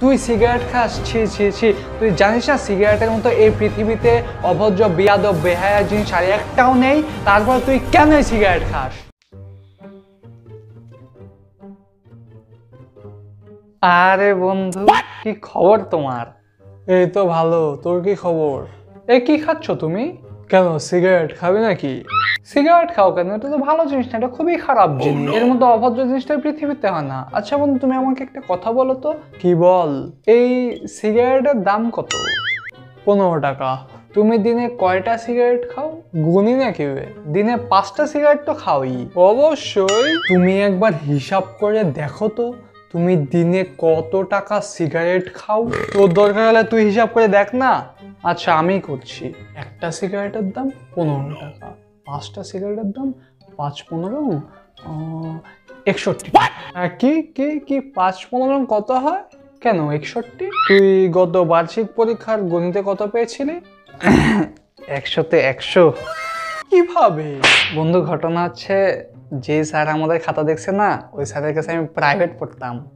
তুই সিগারেট খাস ছি ছি ছি। তুই জানিস না সিগারেটের মতো এই পৃথিবীতে অভদ্র বিয়াদব বেহায়া জিনিস আর একটাও নেই তারপর তুই কেন সিগারেট খাস? আরে বন্ধু কি খবর তোমার? এই তো ভালো তোর কি খবর? এ কি খাচ্ছ তুমি? কেন সিগারেট খাবে নাকি? সিগারেট খাও কেন? এটা তো ভালো জিনিস না এটা খুবই খারাপ জিনিস। এর মধ্যে অভদ্র জিনিসটা পৃথিবীতে হয় না। আচ্ছা বন্ধু তুমি আমাকে একটা কথা বলো তো। কি বল? এই সিগারেটের দাম কত? পনেরো টাকা। তুমি দিনে কয়টা সিগারেট খাও? গুনি না কেউ। দিনে পাঁচটা সিগারেট তো খাওই। অবশ্যই। তুমি একবার হিসাব করে দেখো তো। তুমি দিনে কত টাকা সিগারেট খাও? তোর দরকার হলে তুই হিসাব করে দেখ না। আচ্ছা আমি করছি। একটা সিগারেটের দাম পনেরো টাকা পাঁচটা সিগারেটের দাম পাঁচ পনেরো একষট্টি। আহ, কি কি কি? পাঁচ পনেরো কত হয়? কেন একষট্টি? তুই গত বার্ষিক পরীক্ষার গণিতে কত পেয়েছিলি? একশোতে একশো। কীভাবে? বন্ধু ঘটনা হচ্ছে যে স্যার আমাদের খাতা দেখছে না ওই স্যারের কাছে আমি প্রাইভেট পড়তাম।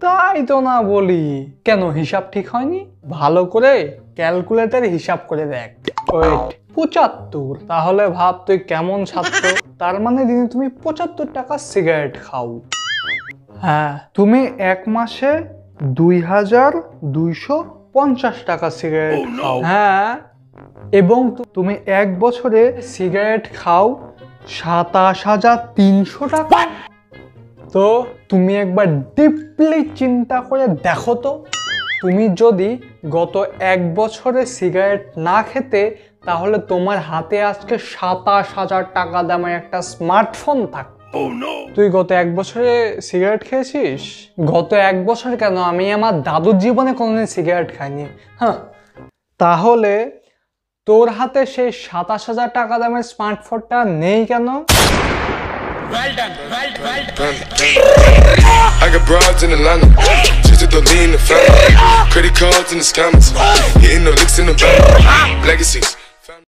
তাই তো না বলি। কেন হিসাব ঠিক হয়নি? ভালো করে ক্যালকুলেটর হিসাব করে দেখ। ওয়েট পঁচাত্তর। তাহলে ভাব তুই কেমন ছাত্র? তার মানে দিনে তুমি পঁচাত্তর টাকা সিগারেট খাও। হ্যাঁ তুমি এক মাসে দুই হাজার দুইশো পঞ্চাশ টাকা সিগারেট খাও। হ্যাঁ এবং তুমি এক বছরে সিগারেট খাও সাতাশ হাজার তিনশো টাকা। তো তুমি একবার ডিপলি চিন্তা করে দেখো তো। তুমি যদি গত এক বছরে সিগারেট না খেতে তাহলে তোমার হাতে আজকে সাতাশ হাজার টাকা দামের একটা স্মার্টফোন থাকতো তুই গত এক বছরে সিগারেট খেয়েছিস? গত এক বছর কেন আমি আমার দাদুর জীবনে কোনোদিন সিগারেট খাইনি? হ্যাঁ। তাহলে তোর হাতে সেই সাতাশ হাজার টাকা দামের স্মার্টফোনটা নেই কেন? Legacies.